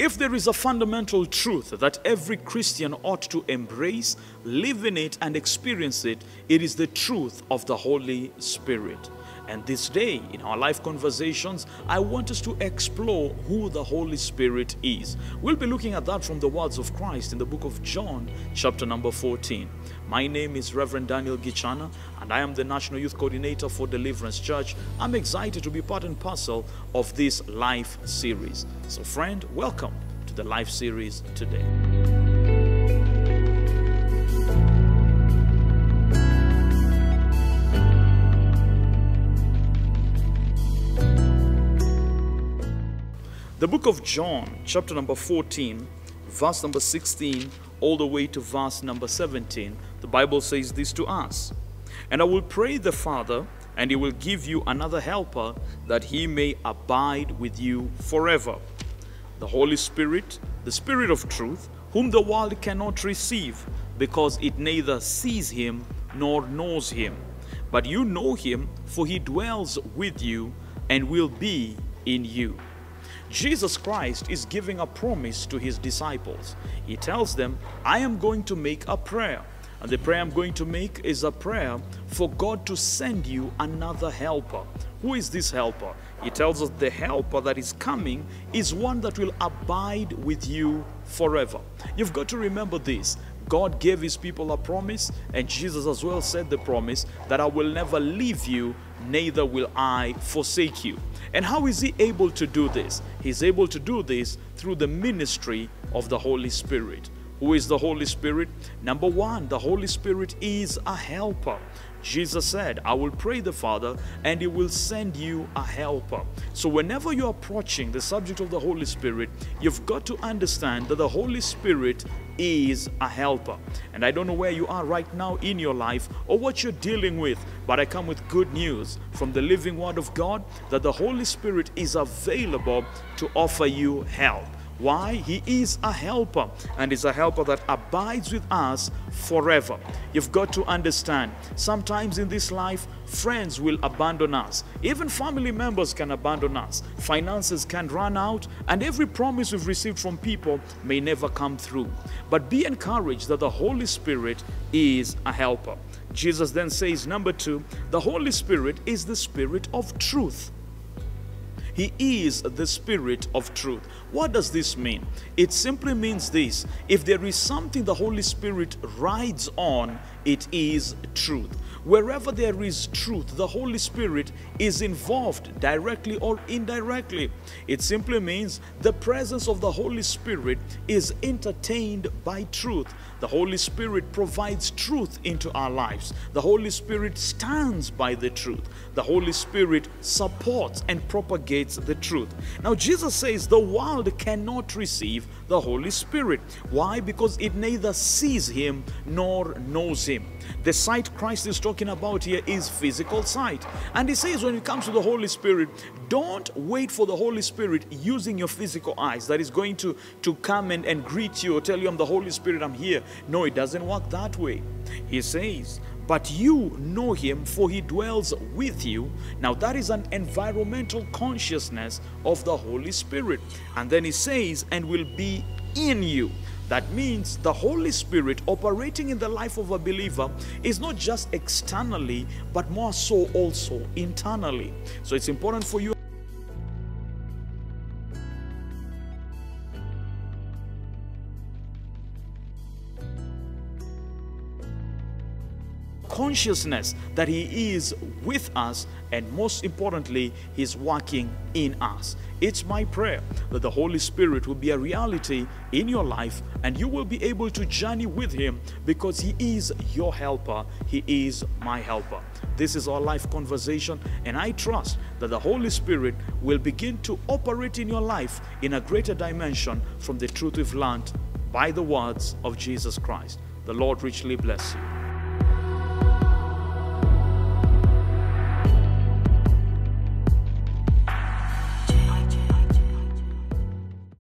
If there is a fundamental truth that every Christian ought to embrace, live in it, and experience it, it is the truth of the Holy Spirit. And this day, in our life conversations, I want us to explore who the Holy Spirit is. We'll be looking at that from the words of Christ in the book of John, chapter number 14. My name is Reverend Daniel Gichana, and I am the National Youth Coordinator for Deliverance Church. I'm excited to be part and parcel of this life series. So, friend, welcome to the life series today. The book of John, chapter number 14, verse number 16, all the way to verse number 17, the Bible says this to us And I will pray the Father, and he will give you another helper, that he may abide with you forever. The Holy Spirit, the Spirit of truth, whom the world cannot receive, because it neither sees him nor knows him. But you know him, for he dwells with you and will be in you. Jesus Christ is giving a promise to his disciples. He tells them, I am going to make a prayer. And the prayer I'm going to make is a prayer for God to send you another helper. Who is this helper? He tells us the helper that is coming is one that will abide with you forever. You've got to remember this. God gave his people a promise, and Jesus as well said the promise that I will never leave you, neither will I forsake you. And how is he able to do this? He's able to do this through the ministry of the Holy Spirit. Who is the Holy Spirit? Number one, the Holy Spirit is a helper. Jesus said, I will pray the Father and He will send you a helper. So, whenever you're approaching the subject of the Holy Spirit, you've got to understand that the Holy Spirit is a helper. And I don't know where you are right now in your life or what you're dealing with, but I come with good news from the living Word of God that the Holy Spirit is available to offer you help. Why? He is a helper and is a helper that abides with us forever. You've got to understand, sometimes in this life, friends will abandon us. Even family members can abandon us. Finances can run out, and every promise we've received from people may never come through. But be encouraged that the Holy Spirit is a helper. Jesus then says, number two, the Holy Spirit is the Spirit of truth. He is the Spirit of truth. What does this mean? It simply means this if there is something the Holy Spirit rides on, it is truth. Wherever there is truth, the Holy Spirit is involved directly or indirectly. It simply means the presence of the Holy Spirit is entertained by truth. The Holy Spirit provides truth into our lives. The Holy Spirit stands by the truth. The Holy Spirit supports and propagates the truth. Now, Jesus says the world cannot receive the Holy Spirit. Why? Because it neither sees Him nor knows Him. The sight Christ is talking about here is physical sight. And He says when it comes to the Holy Spirit, don't wait for the Holy Spirit using your physical eyes that is going to, to come and, and greet you or tell you, I'm the Holy Spirit, I'm here. No, it doesn't work that way. He says, but you know him for he dwells with you. Now, that is an environmental consciousness of the Holy Spirit. And then he says, and will be in you. That means the Holy Spirit operating in the life of a believer is not just externally, but more so also internally. So it's important for you. Consciousness that He is with us, and most importantly, He's working in us. It's my prayer that the Holy Spirit will be a reality in your life and you will be able to journey with Him because He is your helper, He is my helper. This is our life conversation, and I trust that the Holy Spirit will begin to operate in your life in a greater dimension from the truth we've learned by the words of Jesus Christ. The Lord richly bless you.